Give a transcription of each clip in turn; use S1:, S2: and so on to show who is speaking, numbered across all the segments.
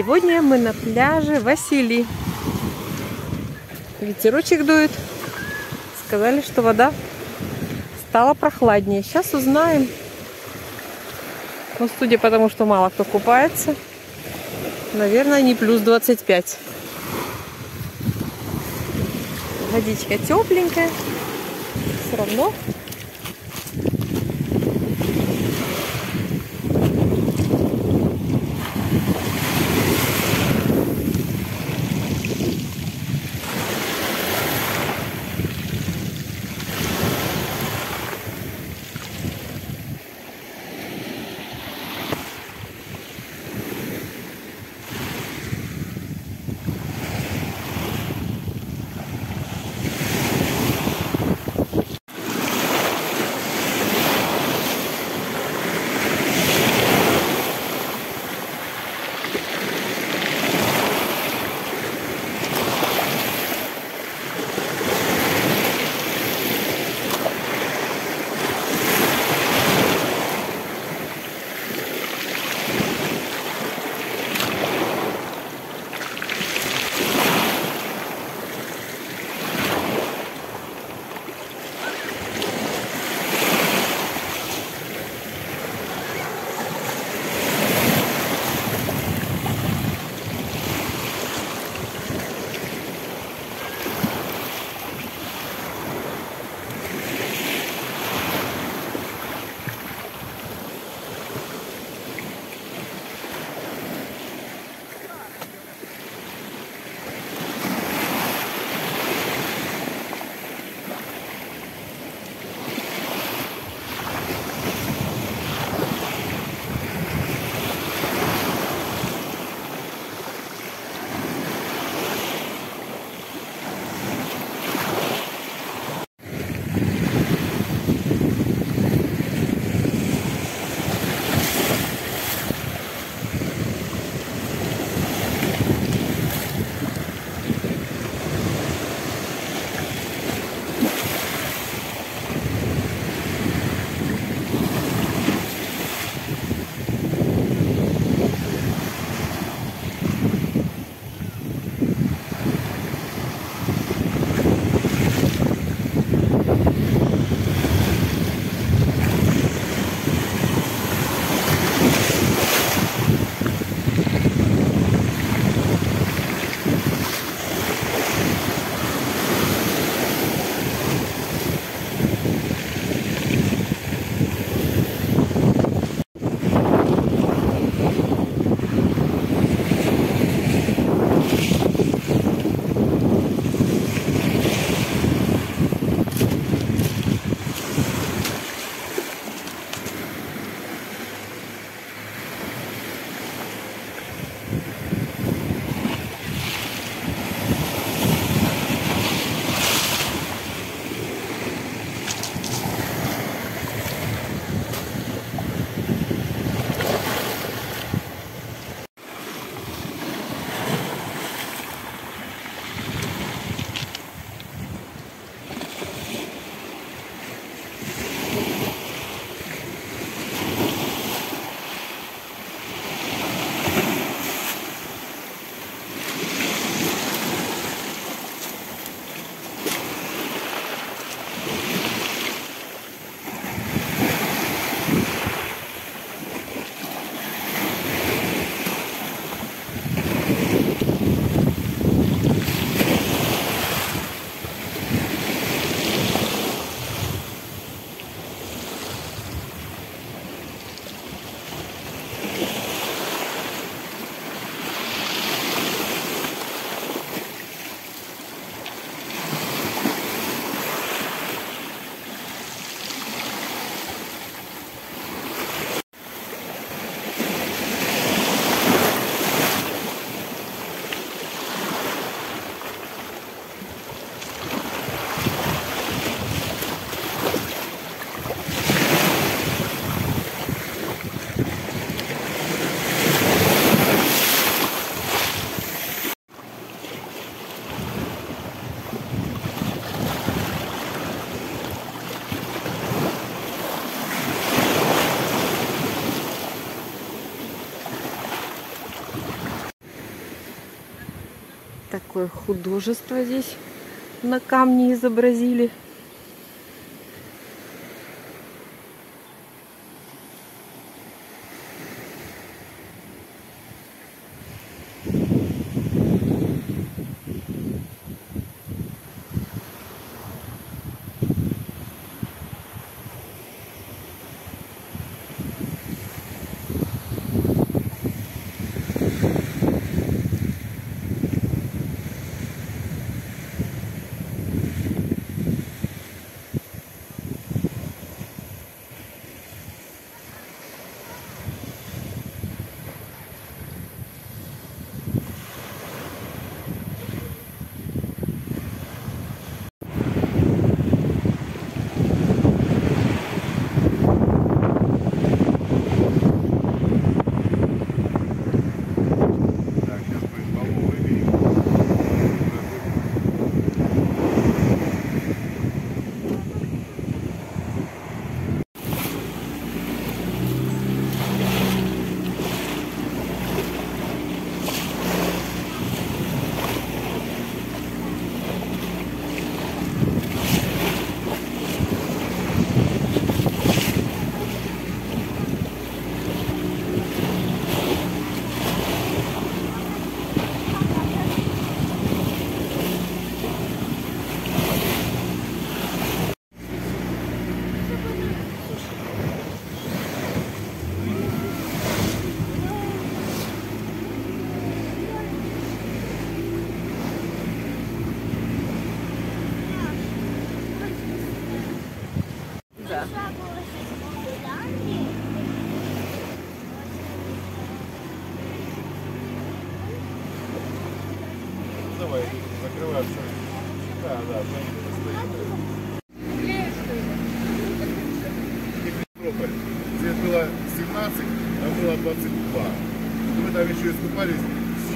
S1: Сегодня мы на пляже Василий. Ветерочек дует. Сказали, что вода стала прохладнее. Сейчас узнаем. Ну, судя по тому, что мало кто купается, наверное, не плюс 25. Водичка тепленькая. Все равно
S2: Какое художество здесь на камне изобразили.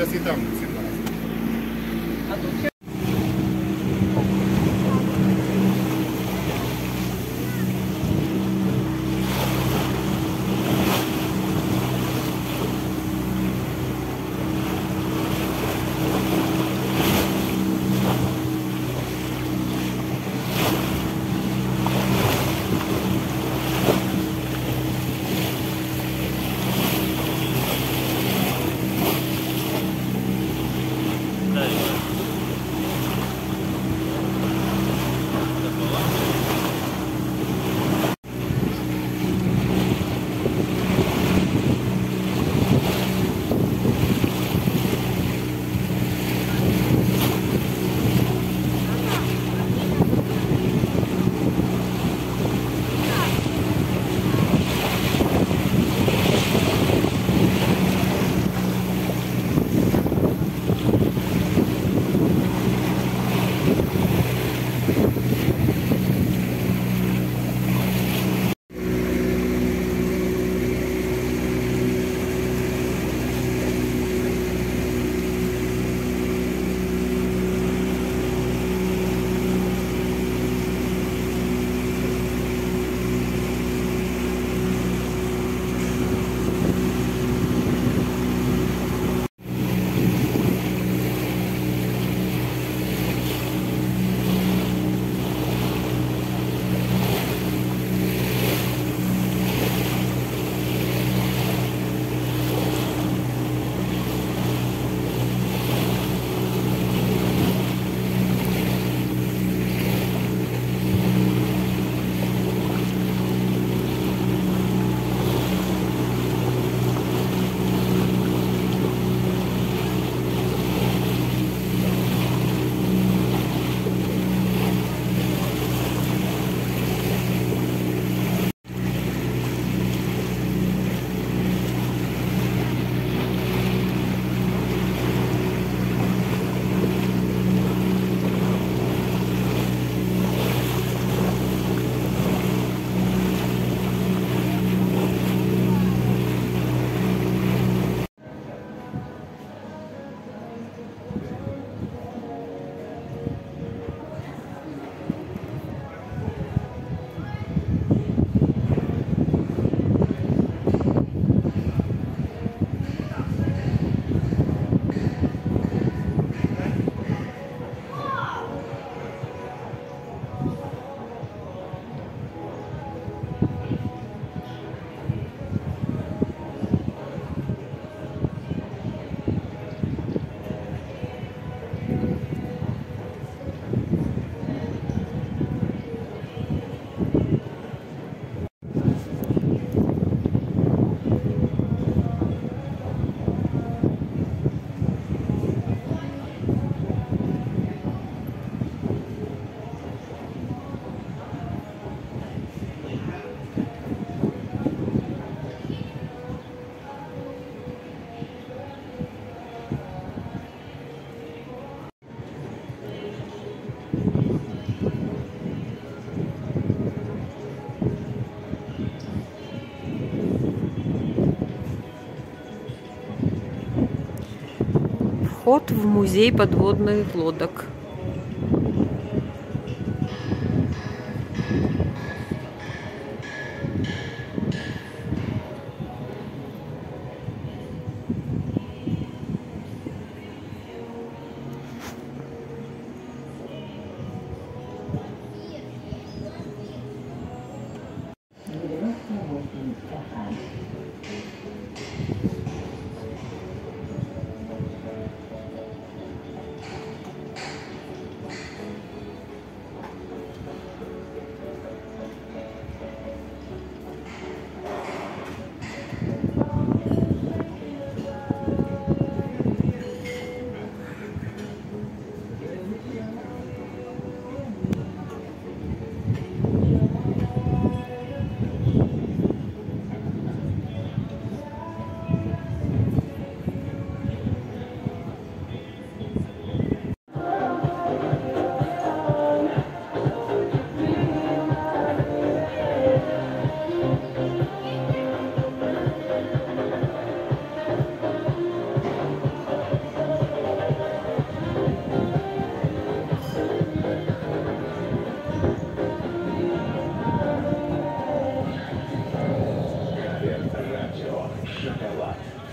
S3: Сейчас
S1: Вход в музей подводных лодок.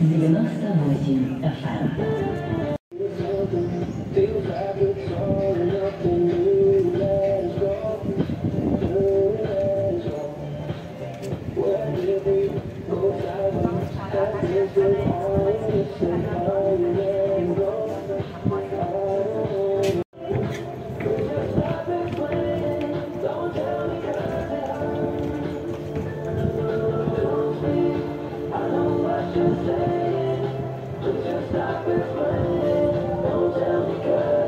S2: Девяносто восемь FM. stop this rain. Don't tell me, girl.